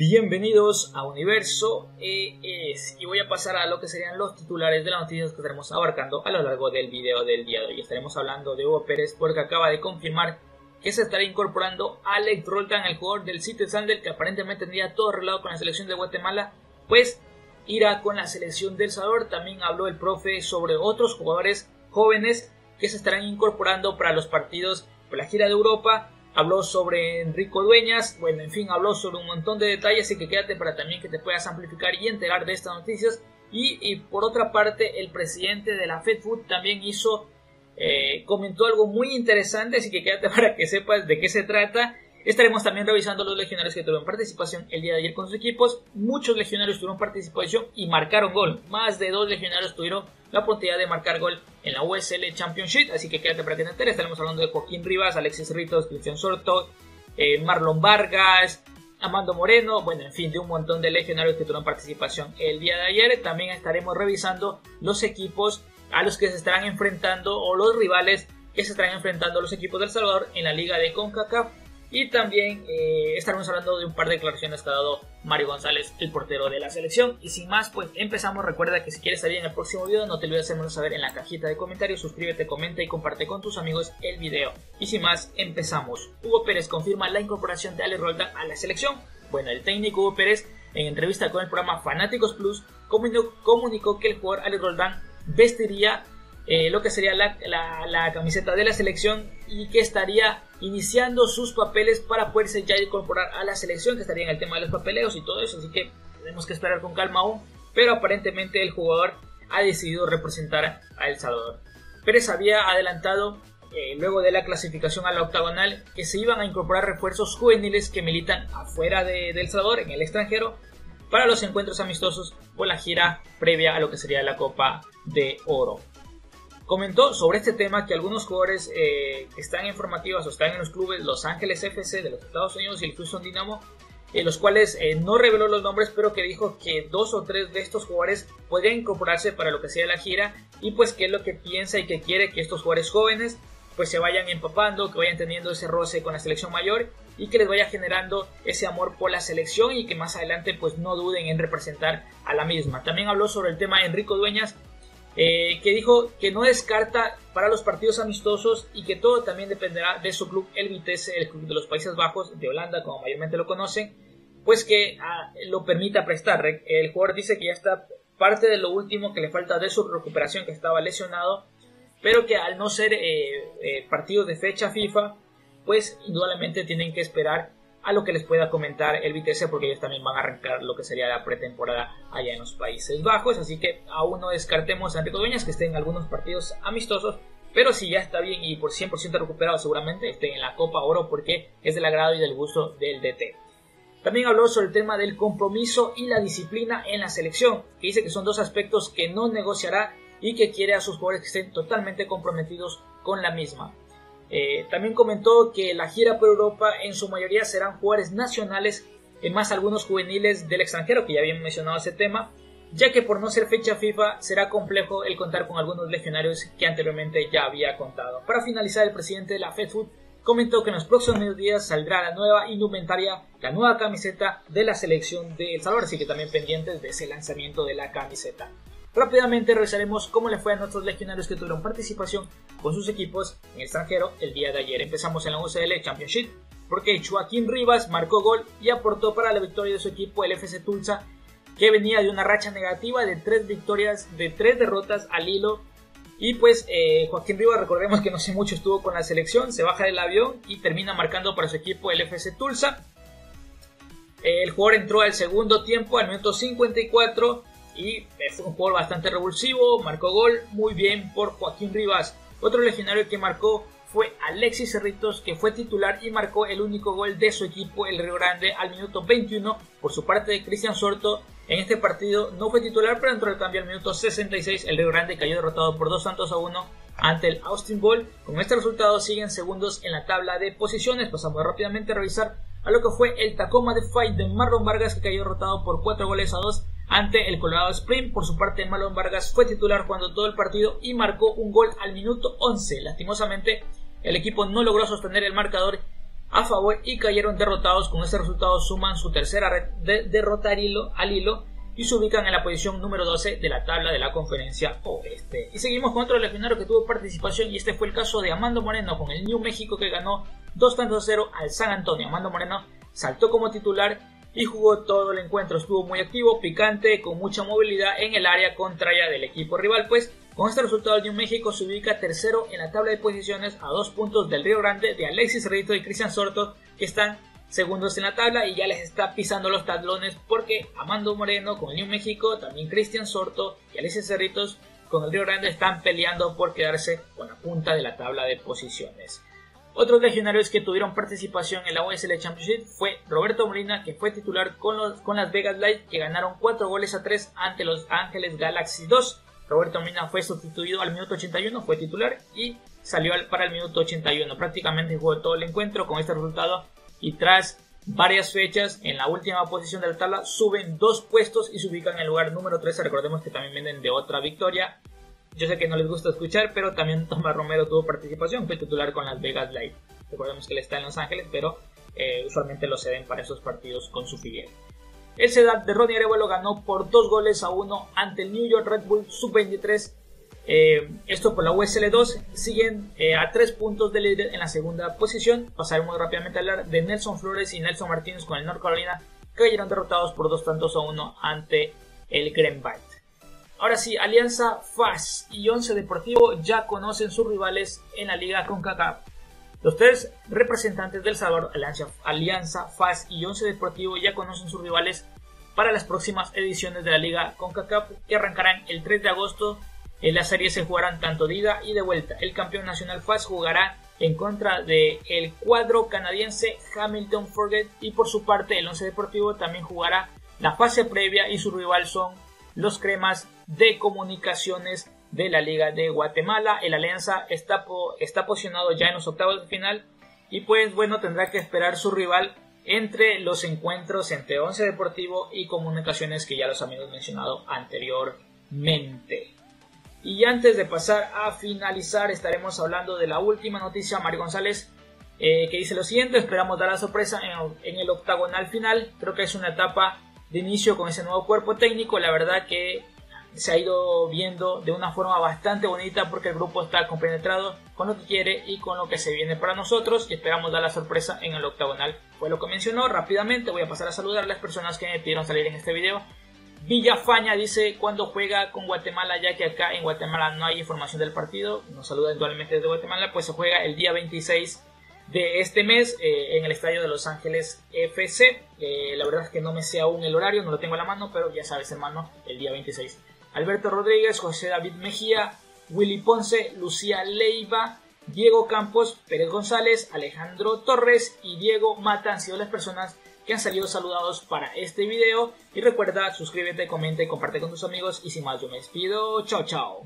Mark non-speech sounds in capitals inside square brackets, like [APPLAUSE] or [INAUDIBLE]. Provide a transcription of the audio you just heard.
Bienvenidos a Universo ES y voy a pasar a lo que serían los titulares de las noticias que estaremos abarcando a lo largo del video del día de hoy. Estaremos hablando de Hugo Pérez porque acaba de confirmar que se estará incorporando Alex Roldan, el jugador del City Sander que aparentemente tendría todo arreglado con la selección de Guatemala, pues irá con la selección del Salvador. También habló el profe sobre otros jugadores jóvenes que se estarán incorporando para los partidos por la gira de Europa habló sobre Enrico Dueñas, bueno, en fin, habló sobre un montón de detalles, así que quédate para también que te puedas amplificar y enterar de estas noticias. Y, por otra parte, el presidente de la FedFood también hizo, eh, comentó algo muy interesante, así que quédate [LAUGHS] para que sepas de qué se trata. Estaremos también revisando los legionarios que tuvieron participación el día de ayer con sus equipos. Muchos legionarios tuvieron participación y marcaron gol. Más de dos legionarios tuvieron la oportunidad de marcar gol en la USL Championship. Así que quédate para que te enteres. Estaremos hablando de Joaquín Rivas, Alexis Ritos, Cristian Sorto, eh, Marlon Vargas, Amando Moreno, bueno, en fin, de un montón de legionarios que tuvieron participación el día de ayer. También estaremos revisando los equipos a los que se estarán enfrentando o los rivales que se estarán enfrentando los equipos del Salvador en la liga de CONCACAF y también eh, estaremos hablando de un par de declaraciones que ha dado Mario González, el portero de la selección. Y sin más, pues empezamos. Recuerda que si quieres salir en el próximo video, no te olvides hacérmelo saber en la cajita de comentarios. Suscríbete, comenta y comparte con tus amigos el video. Y sin más, empezamos. Hugo Pérez confirma la incorporación de Ale Roldan a la selección. Bueno, el técnico Hugo Pérez, en entrevista con el programa Fanáticos Plus, comunicó, que el jugador Ale Roldán vestiría eh, lo que sería la, camiseta de la selección y que estaría iniciando sus papeles para poderse ya incorporar a la selección, que estaría en el tema de los papeleos y todo eso, así que tenemos que esperar con calma aún, pero aparentemente el jugador ha decidido representar a El Salvador. Pérez había adelantado eh, luego de la clasificación a la octagonal que se iban a incorporar refuerzos juveniles que militan afuera de, de El Salvador, en el extranjero, para los encuentros amistosos o la gira previa a lo que sería la Copa de Oro comentó sobre este tema que algunos jugadores eh, están en formativas o están en los clubes Los Ángeles FC de los Estados Unidos y el Houston Dynamo, en los cuales eh, no reveló los nombres, pero que dijo que dos o tres de estos jugadores podrían incorporarse para lo que sea la gira y pues que es lo que piensa y que quiere que estos jugadores jóvenes pues se vayan empapando, que vayan teniendo ese roce con la selección mayor y que les vaya generando ese amor por la selección y que más adelante pues no duden en representar a la misma. También habló sobre el tema de Enrico Dueñas, eh, que dijo que no descarta para los partidos amistosos y que todo también dependerá de su club, el Vitesse, el club de los Países Bajos, de Holanda, como mayormente lo conocen, pues que ah, lo permita prestar. El jugador dice que ya está parte de lo último que le falta de su recuperación, que estaba lesionado, pero que al no ser eh, eh, partidos de fecha FIFA, pues indudablemente tienen que esperar a lo que les pueda comentar el Vitesse porque ellos también van a arrancar lo que sería la pretemporada allá en los Países Bajos, así que aún no descartemos a Enrico Dueñas que esté en algunos partidos amistosos, pero si ya está bien y por 100% recuperado seguramente esté en la Copa Oro porque es del agrado y del gusto del DT. También habló sobre el tema del compromiso y la disciplina en la selección, que dice que son dos aspectos que no negociará y que quiere a sus jugadores que estén totalmente comprometidos con la misma. Eh, también comentó que la gira por Europa en su mayoría serán jugadores nacionales, y más algunos juveniles del extranjero, que ya habían mencionado ese tema, ya que por no ser fecha FIFA será complejo el contar con algunos legionarios que anteriormente ya había contado. Para finalizar, el presidente de la FedFood comentó que en los próximos días saldrá la nueva indumentaria, la nueva camiseta de la selección de El Salvador, así que también pendientes de ese lanzamiento de la camiseta. Rápidamente revisaremos cómo le fue a nuestros legionarios que tuvieron participación con sus equipos en extranjero el día de ayer. Empezamos en la UCL Championship porque Joaquín Rivas marcó gol y aportó para la victoria de su equipo el FC Tulsa que venía de una racha negativa de tres victorias, de tres derrotas al hilo. Y pues eh, Joaquín Rivas, recordemos que no sé mucho estuvo con la selección, se baja del avión y termina marcando para su equipo el FC Tulsa. El jugador entró al segundo tiempo, al minuto 54, y fue un jugador bastante revulsivo, marcó gol muy bien por Joaquín Rivas. Otro legionario que marcó fue Alexis Cerritos, que fue titular y marcó el único gol de su equipo, el Río Grande, al minuto 21. Por su parte, de Cristian Sorto en este partido no fue titular, pero entró el cambio al minuto 66. El Río Grande cayó derrotado por 2 tantos a 1 ante el Austin Ball. Con este resultado siguen segundos en la tabla de posiciones. Pasamos rápidamente a revisar a lo que fue el Tacoma de Fight de Marlon Vargas, que cayó derrotado por 4 goles a 2 ante el Colorado Spring. Por su parte, Marlon Vargas fue titular cuando todo el partido y marcó un gol al minuto 11. Lastimosamente, el equipo no logró sostener el marcador a favor y cayeron derrotados. Con este resultado suman su tercera derrota al hilo, al hilo y se ubican en la posición número 12 de la tabla de la conferencia oeste. Y seguimos con otro legionario que tuvo participación y este fue el caso de Amando Moreno con el New México que ganó 2 tantos a 0 al San Antonio. Amando Moreno saltó como titular y jugó todo el encuentro. Estuvo muy activo, picante, con mucha movilidad en el área contraria del equipo rival, pues con este resultado el New México se ubica tercero en la tabla de posiciones a dos puntos del Río Grande de Alexis Rito y Cristian Sorto que están segundos en la tabla y ya les está pisando los talones porque Amando Moreno con el New México, también Cristian Sorto y Alicia Cerritos con el Río Grande están peleando por quedarse con la punta de la tabla de posiciones. Otros legionarios que tuvieron participación en la USL Championship fue Roberto Molina, que fue titular con, los, con las Vegas Light, que ganaron 4 goles a 3 ante los Ángeles Galaxy 2. Roberto Molina fue sustituido al minuto 81, fue titular y salió para el minuto 81. Prácticamente jugó todo el encuentro con este resultado y tras varias fechas en la última posición de la tabla suben dos puestos y se ubican en el lugar número 13. Recordemos que también vienen de otra victoria. Yo sé que no les gusta escuchar, pero también Tomás Romero tuvo participación, fue titular con las Vegas Light. Recordemos que él está en Los Ángeles, pero eh, usualmente lo ceden para esos partidos con su filial. El Sedat de Ronnie Arevalo ganó por dos goles a uno ante el New York Red Bull Sub-23 eh, esto por la USL 2 siguen eh, a 3 puntos de líder en la segunda posición. Pasaremos rápidamente a hablar de Nelson Flores y Nelson Martínez con el North Carolina que cayeron derrotados por dos tantos a uno ante el Greenbite. Ahora sí, Alianza FAS y Once Deportivo ya conocen sus rivales en la liga CONCACAF. Los tres representantes del Salvador, Alianza, FAS y Once Deportivo ya conocen sus rivales para las próximas ediciones de la liga CONCACAF que arrancarán el 3 de agosto en la serie se jugarán tanto de ida y de vuelta. El campeón nacional FAS jugará en contra del el cuadro canadiense Hamilton Forget y por su parte el Once Deportivo también jugará la fase previa y su rival son los cremas de comunicaciones de la Liga de Guatemala. El Alianza está, está posicionado ya en los octavos de final y pues bueno tendrá que esperar su rival entre los encuentros entre Once Deportivo y Comunicaciones que ya los amigos mencionado anteriormente. Y antes de pasar a finalizar, estaremos hablando de la última noticia, Mario González, eh, que dice lo siguiente, esperamos dar la sorpresa en, el octagonal final, creo que es una etapa de inicio con ese nuevo cuerpo técnico, la verdad que se ha ido viendo de una forma bastante bonita porque el grupo está compenetrado con lo que quiere y con lo que se viene para nosotros y esperamos dar la sorpresa en el octagonal. Fue lo que mencionó rápidamente, voy a pasar a saludar a las personas que me pidieron salir en este video. Villafaña dice cuando juega con Guatemala, ya que acá en Guatemala no hay información del partido. Nos saluda actualmente desde Guatemala, pues se juega el día 26 de este mes eh, en el estadio de Los Ángeles FC. Eh, la verdad es que no me sé aún el horario, no lo tengo a la mano, pero ya sabes, hermano, el día 26. Alberto Rodríguez, José David Mejía, Willy Ponce, Lucía Leiva, Diego Campos, Pérez González, Alejandro Torres y Diego Mata han sido las personas que han salido saludados para este video. Y recuerda, suscríbete, comenta y comparte con tus amigos. Y sin más, yo me despido. Chao, chao.